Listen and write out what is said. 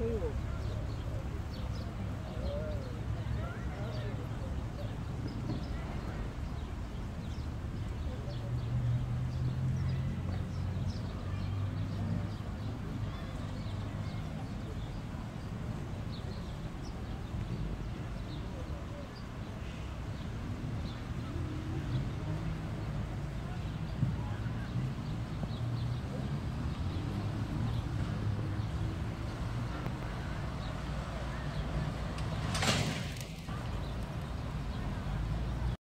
sales.